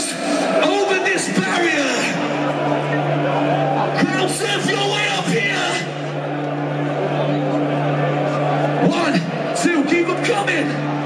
first over this barrier. Crowd surf your way up here. One, two, keep them coming.